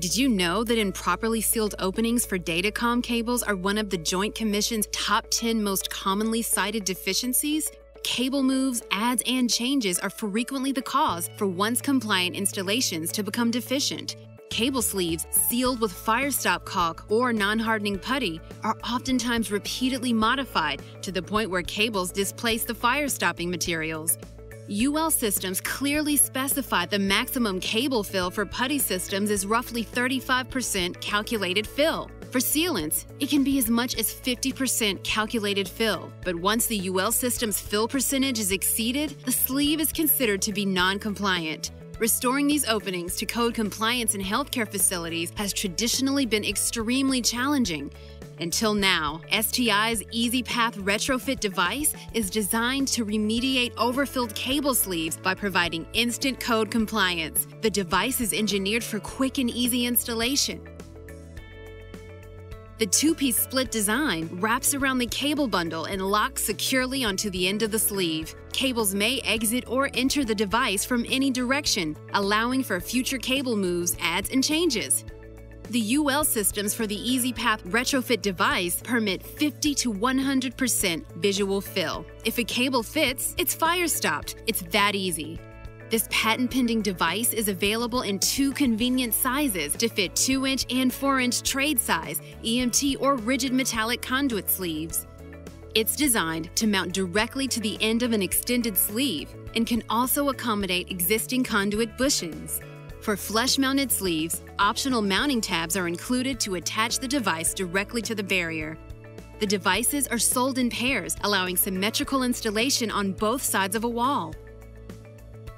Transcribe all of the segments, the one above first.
Did you know that improperly sealed openings for datacom cables are one of the Joint Commission's top 10 most commonly cited deficiencies? Cable moves, adds, and changes are frequently the cause for once compliant installations to become deficient. Cable sleeves sealed with fire stop caulk or non hardening putty are oftentimes repeatedly modified to the point where cables displace the fire stopping materials. UL systems clearly specify the maximum cable fill for putty systems is roughly 35% calculated fill. For sealants, it can be as much as 50% calculated fill, but once the UL system's fill percentage is exceeded, the sleeve is considered to be non compliant. Restoring these openings to code compliance in healthcare facilities has traditionally been extremely challenging, until now, STI's EZ-Path retrofit device is designed to remediate overfilled cable sleeves by providing instant code compliance. The device is engineered for quick and easy installation. The two-piece split design wraps around the cable bundle and locks securely onto the end of the sleeve. Cables may exit or enter the device from any direction, allowing for future cable moves, adds, and changes. The UL systems for the EZ-Path retrofit device permit 50 to 100% visual fill. If a cable fits, it's fire stopped. It's that easy. This patent pending device is available in two convenient sizes to fit 2 inch and 4 inch trade size, EMT, or rigid metallic conduit sleeves. It's designed to mount directly to the end of an extended sleeve and can also accommodate existing conduit bushings. For flush-mounted sleeves, optional mounting tabs are included to attach the device directly to the barrier. The devices are sold in pairs, allowing symmetrical installation on both sides of a wall.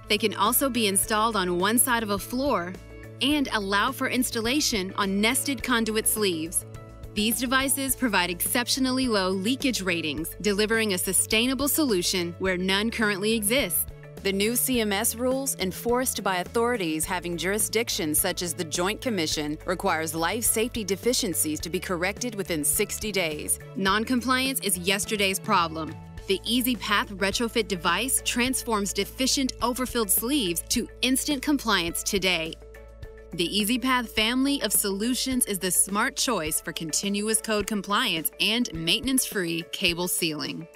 They can also be installed on one side of a floor and allow for installation on nested conduit sleeves. These devices provide exceptionally low leakage ratings, delivering a sustainable solution where none currently exists. The new CMS rules, enforced by authorities having jurisdiction such as the Joint Commission, requires life safety deficiencies to be corrected within 60 days. Noncompliance is yesterday's problem. The EZ-Path retrofit device transforms deficient overfilled sleeves to instant compliance today. The EZ-Path family of solutions is the smart choice for continuous code compliance and maintenance free cable sealing.